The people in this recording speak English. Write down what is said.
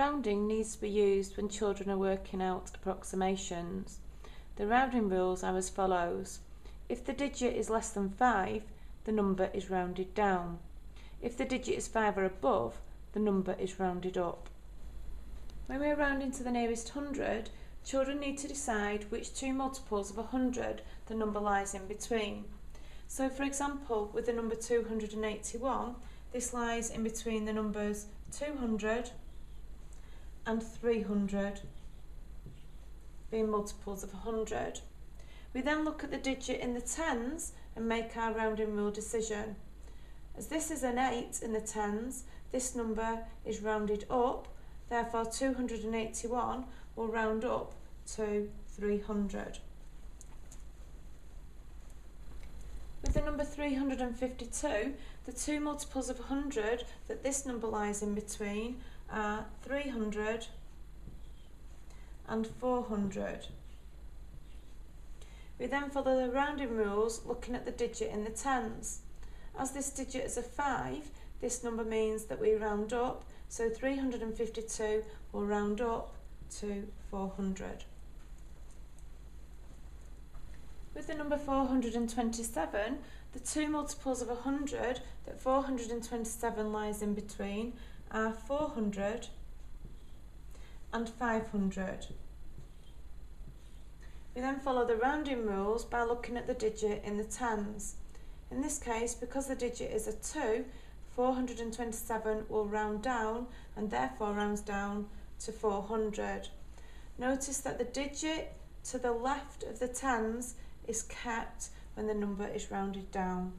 Rounding needs to be used when children are working out approximations. The rounding rules are as follows. If the digit is less than 5, the number is rounded down. If the digit is 5 or above, the number is rounded up. When we're rounding to the nearest hundred, children need to decide which two multiples of 100 the number lies in between. So for example, with the number 281, this lies in between the numbers 200 and 300 being multiples of 100. We then look at the digit in the tens and make our rounding rule decision. As this is an 8 in the tens, this number is rounded up, therefore 281 will round up to 300. With the number 352, the two multiples of 100 that this number lies in between are 300 and 400. We then follow the rounding rules looking at the digit in the tens. As this digit is a 5, this number means that we round up, so 352 will round up to 400. With the number 427, the two multiples of 100 that 427 lies in between are 400 and 500. We then follow the rounding rules by looking at the digit in the tens. In this case, because the digit is a 2, 427 will round down and therefore rounds down to 400. Notice that the digit to the left of the tens is kept when the number is rounded down.